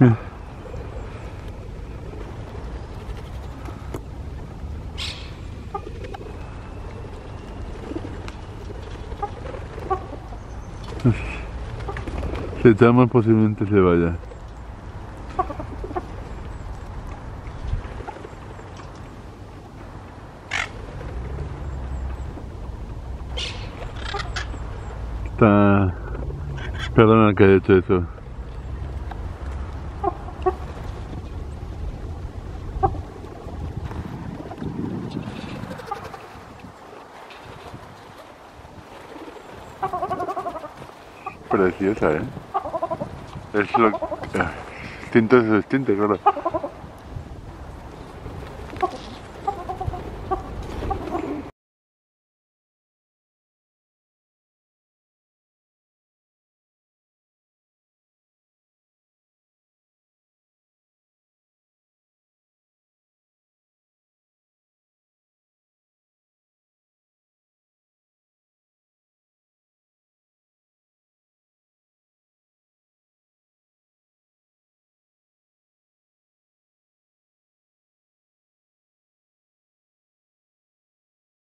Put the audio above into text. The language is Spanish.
Ah. Se llama posiblemente se vaya. Está... Perdona que haya hecho eso. Preciosa, ¿eh? Es lo... Distinto es distinto, claro.